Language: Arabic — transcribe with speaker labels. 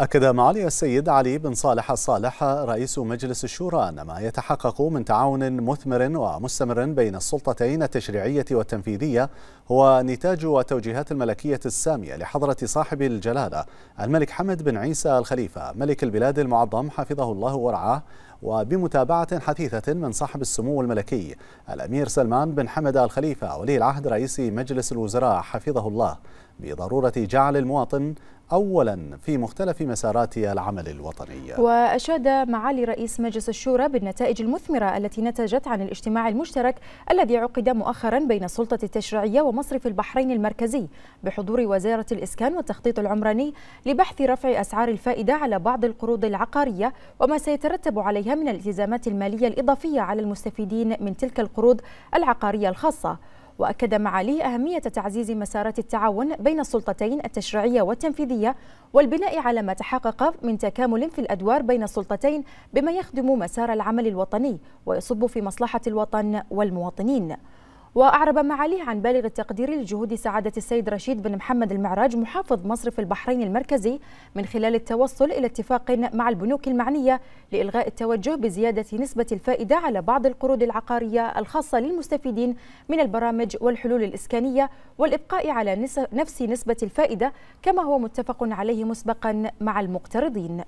Speaker 1: أكد معالي السيد علي بن صالح الصالح رئيس مجلس الشورى أن ما يتحقق من تعاون مثمر ومستمر بين السلطتين التشريعية والتنفيذية هو نتاج وتوجيهات الملكية السامية لحضرة صاحب الجلالة الملك حمد بن عيسى الخليفة ملك البلاد المعظم حفظه الله ورعاه وبمتابعة حثيثة من صاحب السمو الملكي الأمير سلمان بن حمد الخليفة ولي العهد رئيس مجلس الوزراء حفظه الله بضرورة جعل المواطن أولا في مختلف مسارات العمل الوطني.
Speaker 2: وأشاد معالي رئيس مجلس الشورى بالنتائج المثمرة التي نتجت عن الاجتماع المشترك الذي عقد مؤخرا بين السلطة التشريعية ومصرف البحرين المركزي بحضور وزارة الإسكان والتخطيط العمراني لبحث رفع أسعار الفائدة على بعض القروض العقارية وما سيترتب عليها من الالتزامات المالية الإضافية على المستفيدين من تلك القروض العقارية الخاصة. وأكد معاليه أهمية تعزيز مسارات التعاون بين السلطتين التشريعية والتنفيذية والبناء على ما تحقق من تكامل في الأدوار بين السلطتين بما يخدم مسار العمل الوطني ويصب في مصلحة الوطن والمواطنين. وأعرب معاليه عن بالغ التقدير لجهود سعادة السيد رشيد بن محمد المعراج محافظ مصرف البحرين المركزي من خلال التوصل إلى اتفاق مع البنوك المعنية لإلغاء التوجه بزيادة نسبة الفائدة على بعض القروض العقارية الخاصة للمستفيدين من البرامج والحلول الإسكانية والإبقاء على نفس نسبة الفائدة كما هو متفق عليه مسبقا مع المقترضين.